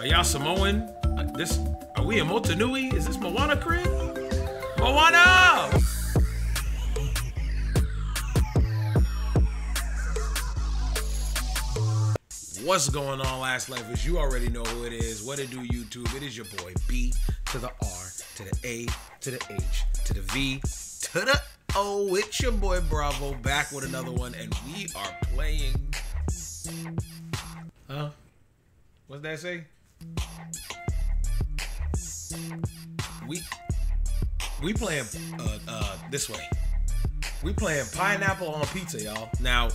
Are y'all Samoan? Uh, this are we in Motunui? Is this Moana crib? Moana! What's going on, Last Lifers? You already know who it is. What it do, YouTube? It is your boy B to the R to the A to the H to the V to the O. It's your boy Bravo back with another one, and we are playing. Huh? What's that say? We we playing uh, uh, this way. We playing pineapple on pizza, y'all. Now,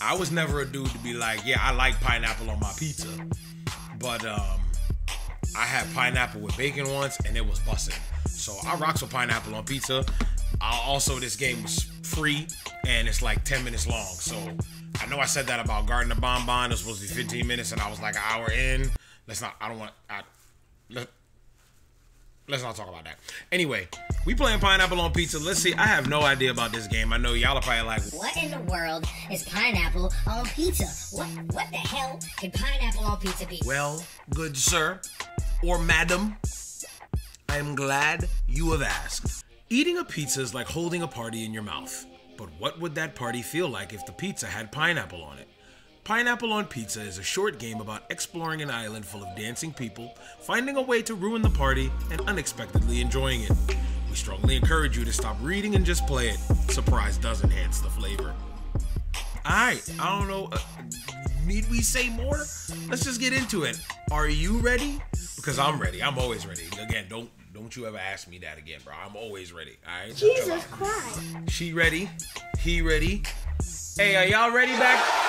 I was never a dude to be like, yeah, I like pineapple on my pizza, but um, I had pineapple with bacon once, and it was busting. So I rocks with pineapple on pizza. I also, this game was free, and it's like 10 minutes long. So I know I said that about Garten of Banban. It was supposed to be 15 minutes, and I was like an hour in. Let's not. I don't want. I, let, let's not talk about that. Anyway, we playing pineapple on pizza. Let's see. I have no idea about this game. I know y'all are probably like, What in the world is pineapple on pizza? What what the hell can pineapple on pizza be? well, good sir or madam, I am glad you have asked. Eating a pizza is like holding a party in your mouth. But what would that party feel like if the pizza had pineapple on it? Pineapple on Pizza is a short game about exploring an island full of dancing people, finding a way to ruin the party, and unexpectedly enjoying it. We strongly encourage you to stop reading and just play it. Surprise does enhance the flavor. Alright, I don't know. Uh, need we say more? Let's just get into it. Are you ready? Because I'm ready. I'm always ready. Again, don't don't you ever ask me that again, bro. I'm always ready. Alright? Jesus Christ. She ready. He ready. Hey, are y'all ready back?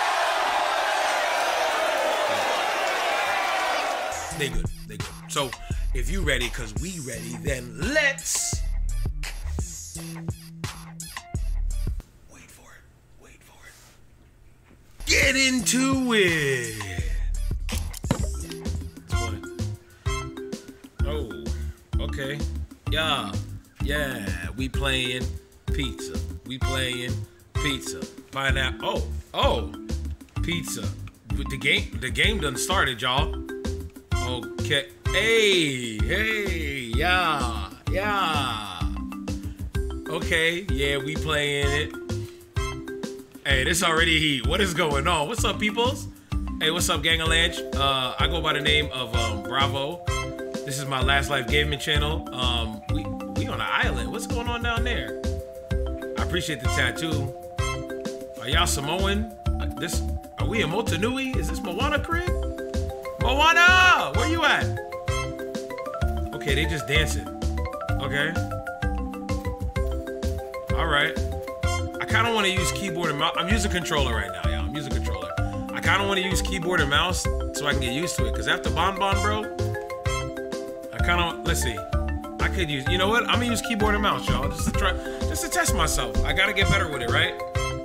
They good. They good. So if you ready, cause we ready, then let's wait for it. Wait for it. Get into it. Oh, okay. Yeah, yeah. We playing pizza. We playing pizza. Find Pineapple. Oh, oh, pizza. The game, the game done started, y'all. Okay. Hey, hey, yeah, yeah. Okay, yeah, we playing it. Hey, this already heat. What is going on? What's up, peoples? Hey, what's up, Gang of Lanch? Uh, I go by the name of um, Bravo. This is my Last Life Gaming channel. Um, we we on an island. What's going on down there? I appreciate the tattoo. Are y'all Samoan? Uh, This are we in Motunui? Is this Moana crib? Moana, where you at? Okay, they just dancing. Okay. All right. I kind of want to use keyboard and mouse. I'm using controller right now, y'all. I'm using controller. I kind of want to use keyboard and mouse so I can get used to it. Cause after Banban, bro, I kind of let's see. I could use. You know what? I'm gonna use keyboard and mouse, y'all, just to try, just to test myself. I gotta get better with it, right?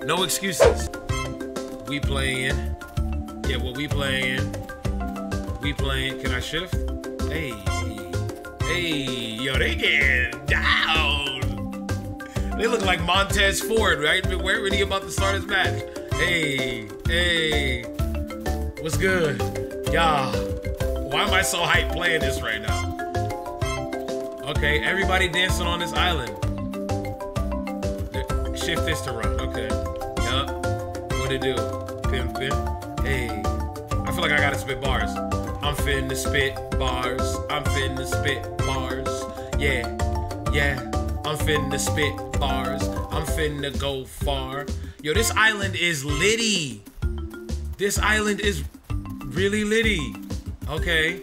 No excuses. We playing. Yeah, what we playing? We playing. Can I shift? Hey, hey, yo, they get down. They look like Montez Ford, right? Where when he about to start his match? Hey, hey, what's good? Yeah. Why am I so hyped playing this right now? Okay, everybody dancing on this island. Shift this to run. Okay. Yup. What it do? Pimpin'. Hey. I feel like I gotta spit bars. I'm finna spit bars. I'm finna spit bars. Yeah. Yeah. I'm finna spit bars. I'm finna go far. Yo, this island is litty. This island is really litty. Okay.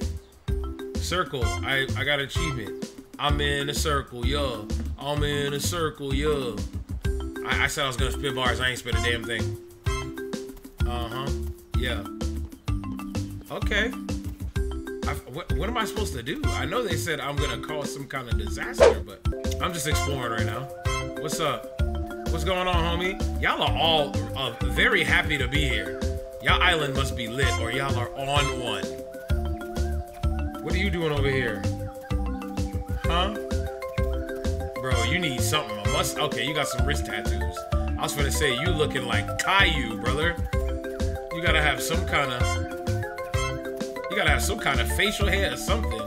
Circle. I, I got achievement. I'm in a circle, yo. I'm in a circle, yo. I, I said I was gonna spit bars. I ain't spit a damn thing. Uh huh. Yeah. Okay. I, what, what am I supposed to do? I know they said I'm gonna cause some kind of disaster, but I'm just exploring right now. What's up? What's going on, homie? Y'all are all uh, very happy to be here. Y'all island must be lit, or y'all are on one. What are you doing over here? Huh? Bro, you need something. Must. Okay, you got some wrist tattoos. I was gonna say you looking like Caillou, brother. You gotta have some kind of. You gotta have some kind of facial hair or something.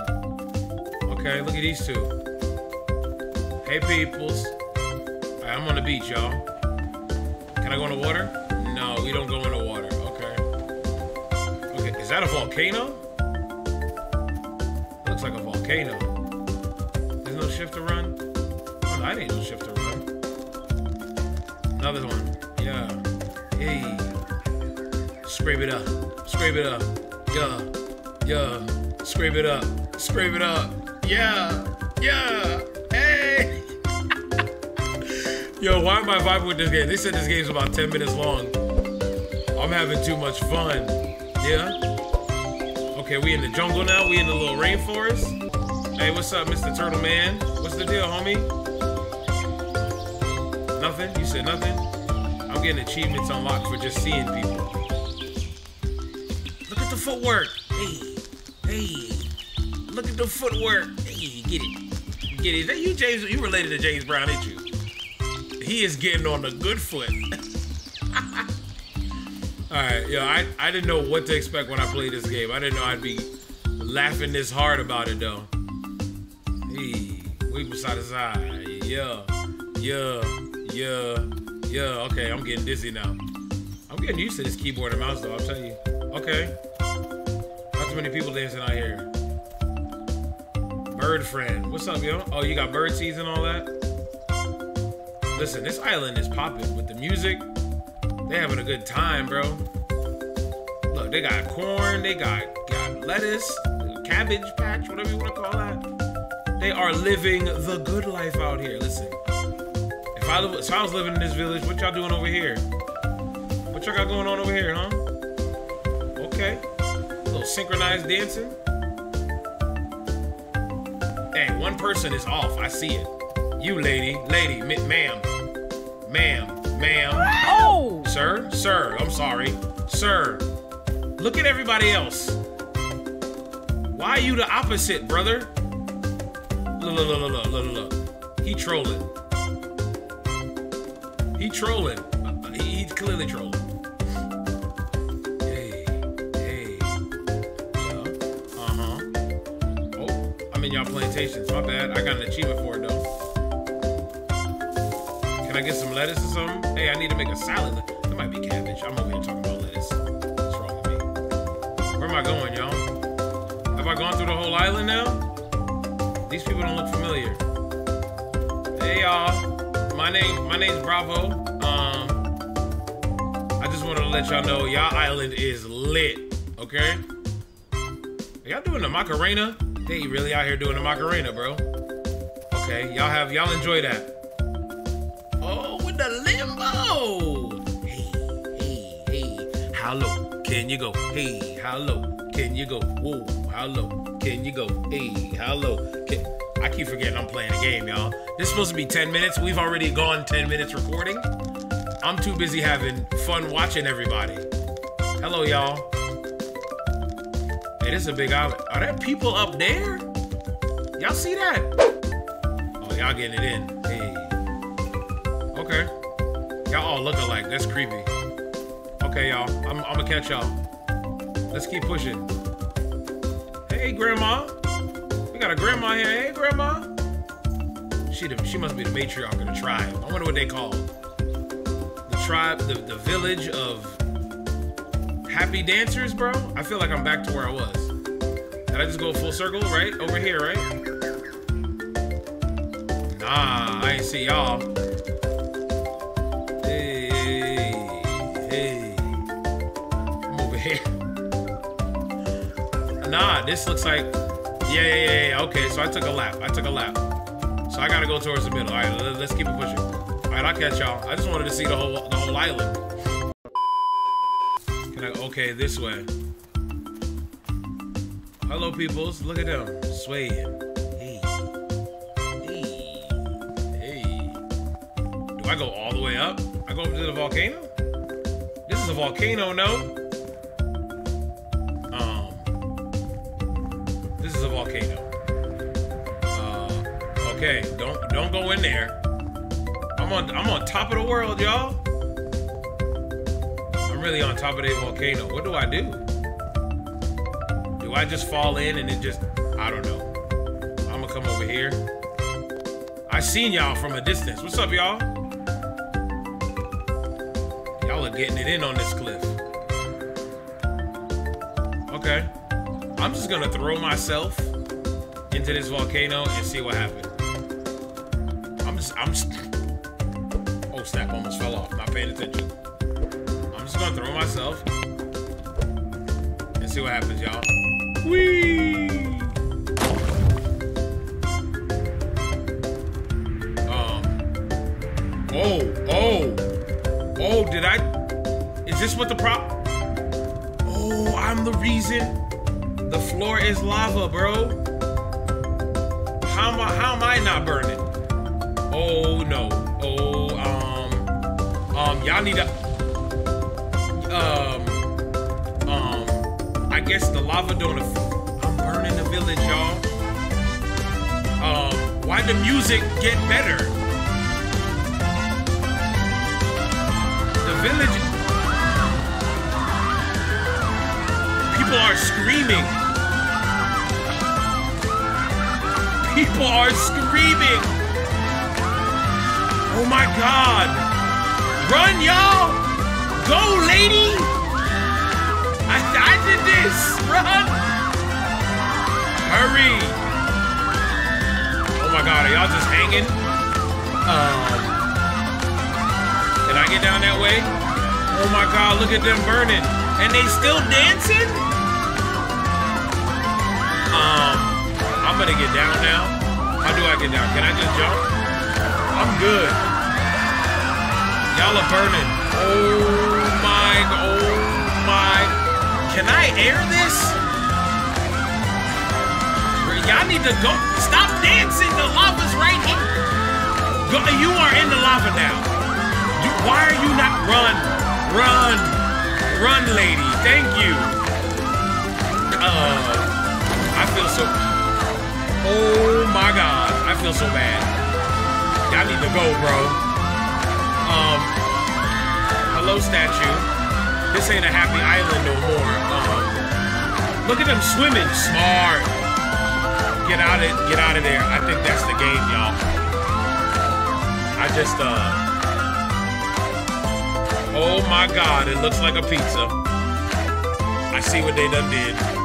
Okay, look at these two. Hey, peoples. Alright, I'm on the beach, y'all. Can I go in the water? No, we don't go in the water. Okay. Okay, is that a volcano? Looks like a volcano. There's no shift to run? Oh, I need no shift to run. Another one. Yeah. Hey. Scrape it up. Scrape it up. Yeah. Yeah. Scrape it up. Scrape it up. Yeah. Yeah. Hey. Yo, why am I vibing with this game? They said this game's about 10 minutes long. I'm having too much fun. Yeah? Okay, we in the jungle now. We in the little rainforest. Hey, what's up, Mr. Turtle Man? What's the deal, homie? Nothing? You said nothing? I'm getting achievements unlocked for just seeing people. Look at the footwork. Hey. Look at the footwork. Hey, get it. Get it. You, James? You related to James Brown, ain't you? He is getting on the good foot. All right, yo, I, I didn't know what to expect when I played this game. I didn't know I'd be laughing this hard about it though. Hey, we from side to side. Yeah, yeah, yeah, yeah. Okay, I'm getting dizzy now. I'm getting used to this keyboard and mouse though. I'll tell you. Okay. Not too many people dancing out here. Bird friend, what's up, yo? Oh, you got bird seeds and all that. Listen, this island is popping with the music. They having a good time, bro. Look, they got corn, they got, got lettuce, cabbage patch, whatever you want to call that. They are living the good life out here. Listen, if I, I was living in this village, what y'all doing over here? What y'all got going on over here, huh? Okay. A little synchronized dancing. One person is off. I see it. You, lady, lady, ma'am, ma'am, ma'am. Oh! Sir, sir, I'm sorry. Sir, look at everybody else. Why are you the opposite, brother? Look, look, look, look, look, look. He trolling. He trolling. Uh, he, he's clearly trolling. In y'all plantations. My bad. I got an achievement for it, though. Can I get some lettuce or something? Hey, I need to make a salad. That might be cabbage. I'm over here talking about lettuce. What's wrong with me? Where am I going, y'all? Have I gone through the whole island now? These people don't look familiar. Hey, y'all. My name, my name's Bravo. Um, I just wanted to let y'all know y'all island is lit. Okay? Are y'all doing the Macarena? They really out here doing the Macarena, bro. Okay, y'all have y'all enjoy that. Oh, with the limbo. Hey, hey, hey. How low can you go? Hey, how low can you go? Whoa, how low can you go? Hey, how low can... I keep forgetting I'm playing a game, y'all. This is supposed to be 10 minutes. We've already gone 10 minutes recording. I'm too busy having fun watching everybody. Hello, y'all. This is a big island. Are there people up there? Y'all see that? Oh, y'all getting it in. Hey. Okay. Y'all all look alike. That's creepy. Okay, y'all. I'm, I'm gonna catch y'all. Let's keep pushing. Hey, Grandma. We got a grandma here. Hey, Grandma. She, the, she must be the matriarch of the tribe. I wonder what they call the tribe, the, the village of happy dancers, bro. I feel like I'm back to where I was. Did I just go full circle, right? Over here, right? Nah, I ain't see y'all. Hey, hey. I'm over here. Nah, this looks like. Yeah, yeah, yeah, yeah. Okay, so I took a lap. I took a lap. So I gotta go towards the middle. All right, let- let's keep it pushing. All right, I'll catch y'all. I just wanted to see the whole the whole island. Okay, this way. Hello, peoples. Look at them swaying. Hey, hey, hey. Do I go all the way up? I go up to the volcano? This is a volcano, no? Um, this is a volcano. Uh, okay, don't don't go in there. I'm on I'm on top of the world, y'all. Really on top of the volcano. What do I do? Do I just fall in and it just, I don't know. I'm gonna come over here. I seen y'all from a distance. What's up, y'all? Y'all are getting it in on this cliff. Okay. I'm just gonna throw myself into this volcano and see what happens. I'm just, I'm just, oh snap, almost fell off, not paying attention. Just gonna throw myself and see what happens, y'all. Whee! Um, oh, oh, oh, did I, is this what the prop? Oh, I'm the reason the floor is lava, bro. How am I, how am I not burning? Oh no. Oh, um, um, y'all need to, um, um, I guess the lava don't, I'm burning the village, y'all. Um, why the music get better? The village, people are screaming. People are screaming. Oh my god. Run, y'all. Go, lady. I, I did this. Run. Hurry. Oh my god, are y'all just hanging? Um, can I get down that way? Oh my god, look at them burning. And they still dancing? Um, I'm gonna get down now. How do I get down? Can I just jump? I'm good. Y'all are burning. Oh oh my. Can I air this? Y'all need to go. Stop dancing. The lava's right here. Go, you are in the lava now. You, why are you not run? Run. Run, lady. Thank you. Uh, I feel so. Oh my god. I feel so bad. Y'all need to go, bro. Um, hello, statue. This ain't a happy island no more. Um, look at them swimming. Smart. Get out of get out of there. I think that's the game, y'all. I just uh Oh my god, it looks like a pizza. I see what they done did.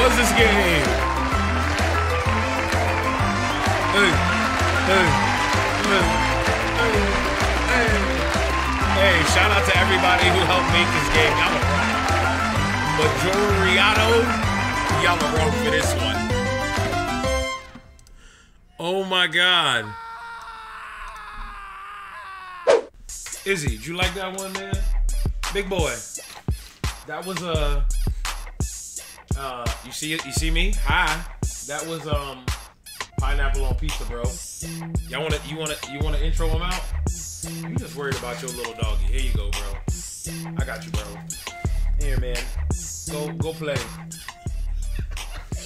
Was this game? Hey, hey, hey, hey, hey. Shout out to everybody who helped make this game. Y'all are wrong. But Majorariatto, y'all are wrong for this one. Oh my god. Izzy, did you like that one, man? Big boy. That was a. uh, you see it? You see me? Hi. That was um pineapple on pizza, bro. Y'all wanna you wanna you wanna intro him out? You just worried about your little doggy. Here you go, bro. I got you, bro. Here, man. Go go play.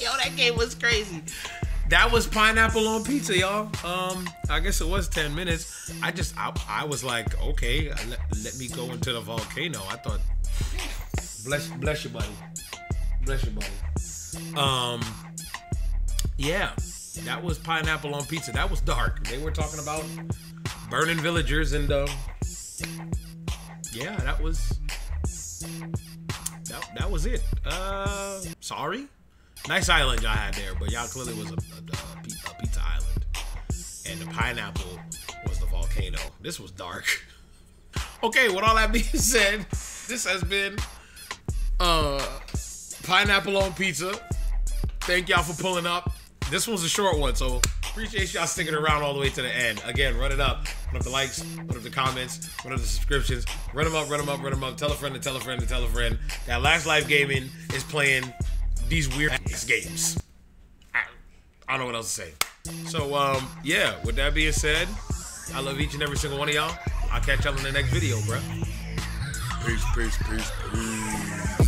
Yo, that game was crazy. That was pineapple on pizza, y'all. Um, I guess it was 10 minutes. I just I, I was like, okay, let, let me go into the volcano. I thought bless bless you, buddy. Bless you, buddy. Um, yeah, that was pineapple on pizza. That was dark. They were talking about burning villagers and um, yeah, that was that, that was it. Uh, sorry. Nice island y'all had there, but y'all clearly was a, a, a, pizza island, and the pineapple was the volcano. This was dark. Okay, with all that being said, this has been uh pineapple on pizza. Thank y'all for pulling up. This one's a short one, so appreciate y'all sticking around all the way to the end. Again, run it up. Run up the likes, run up the comments, run up the subscriptions. Run them up, run them up, run them up. Tell a friend to tell a friend to tell a friend. That Last Life Gaming is playing these weird games. I, don't know what else to say. So, um, yeah, with that being said, I love each and every single one of y'all. I'll catch y'all in the next video, bruh. Peace, peace, peace, peace.